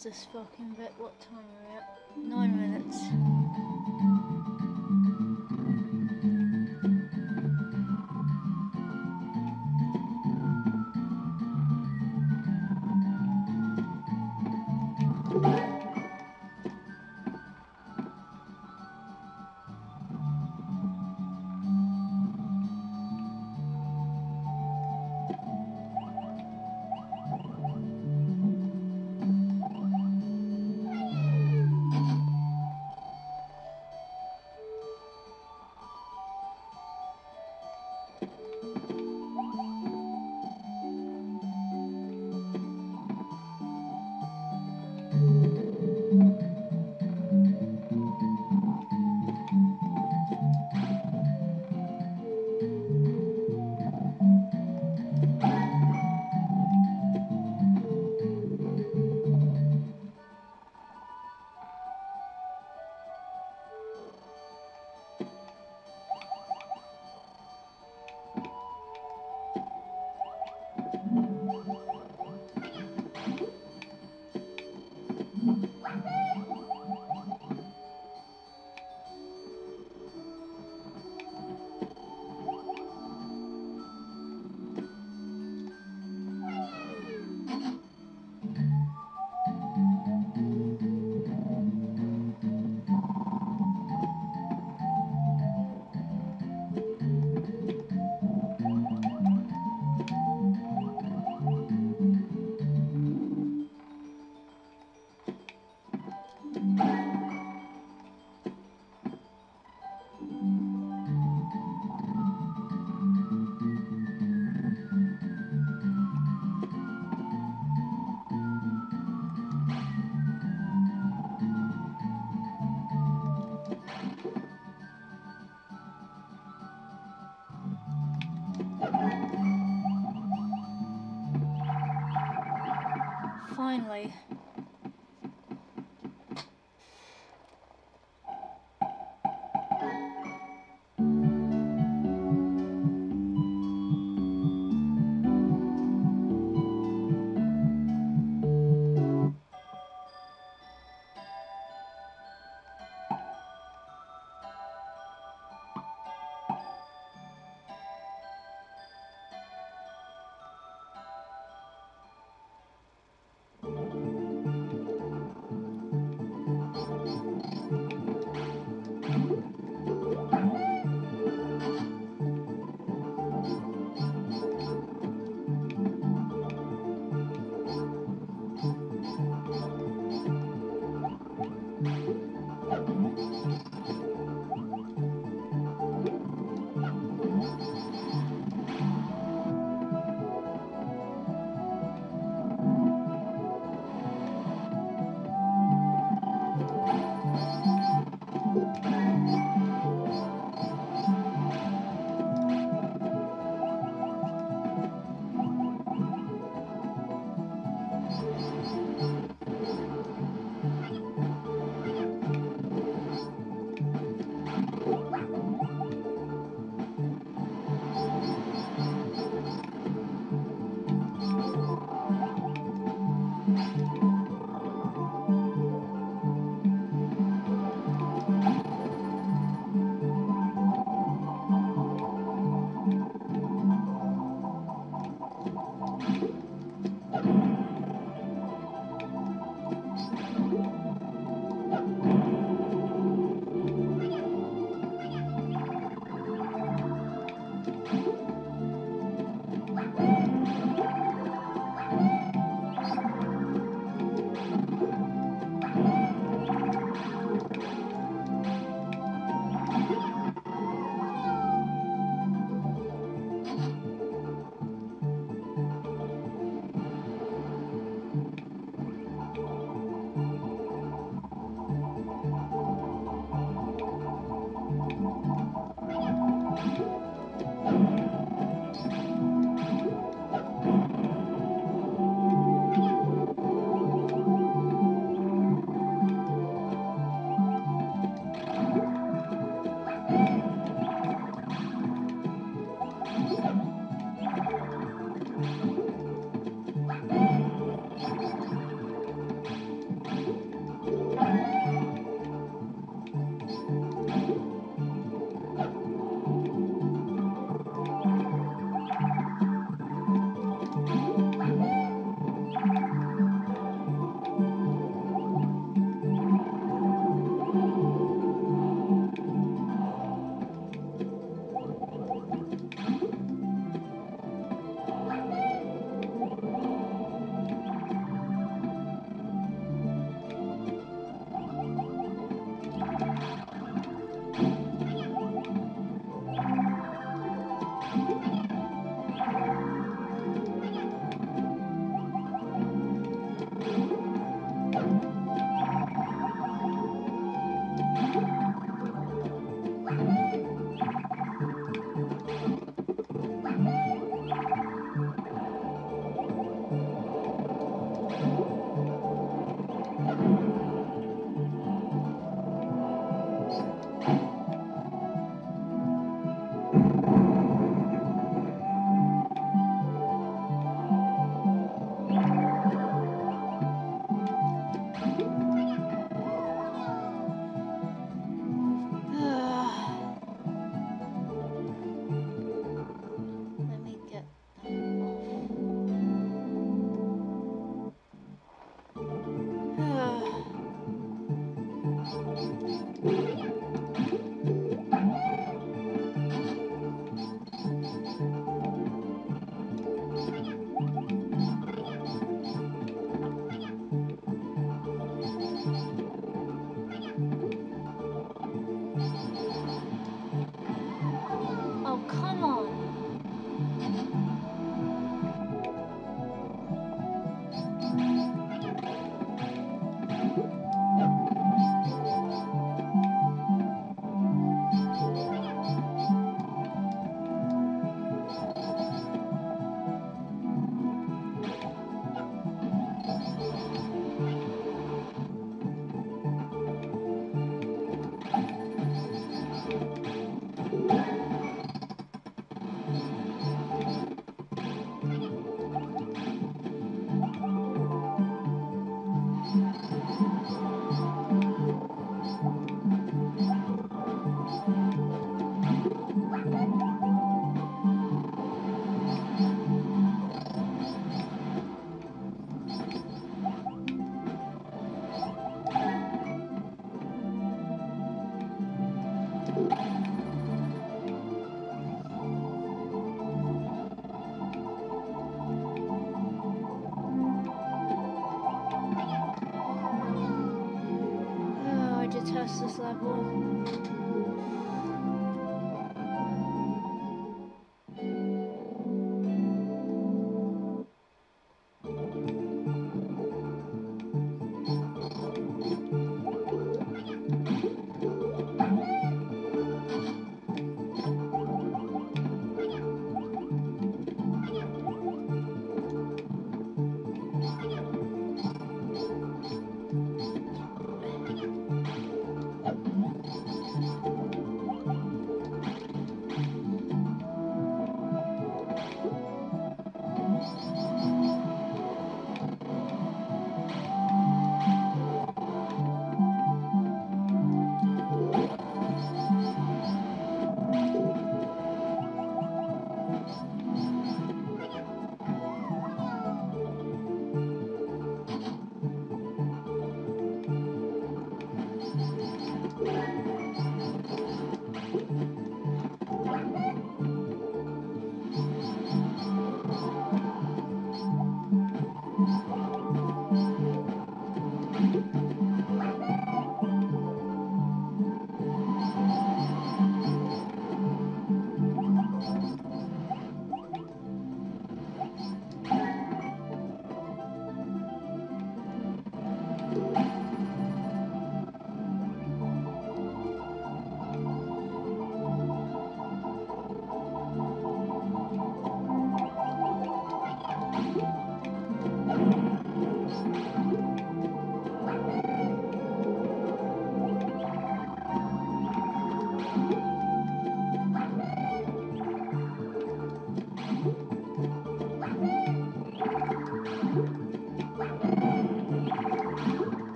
this fucking bit. What time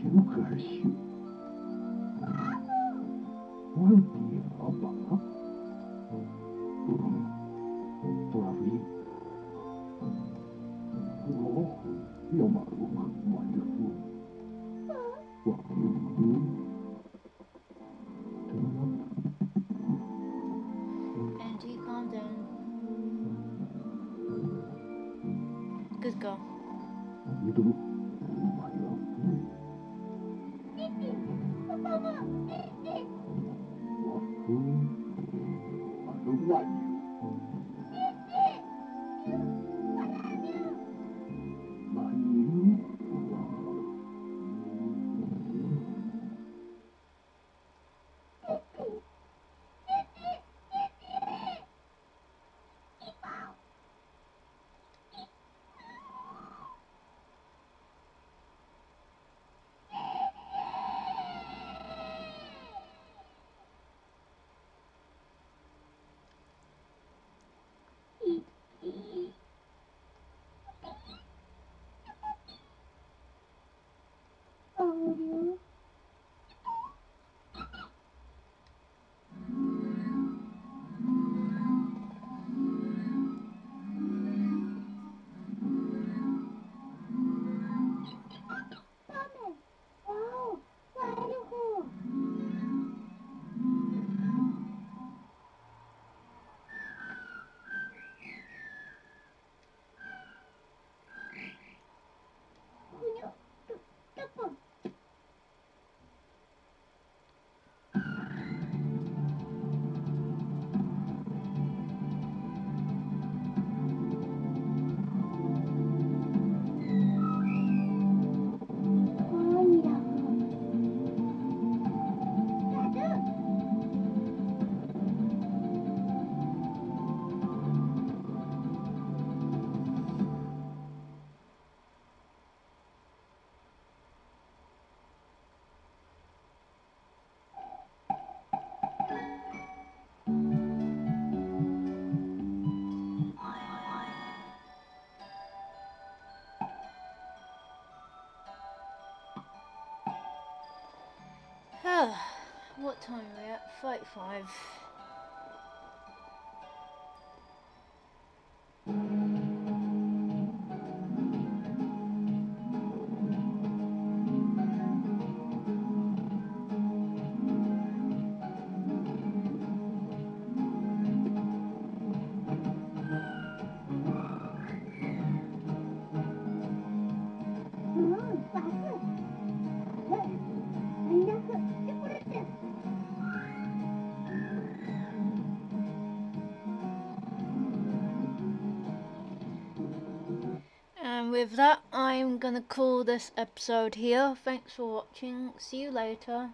Que no carcio. time we're at 35 with that, I'm going to call this episode here. Thanks for watching. See you later.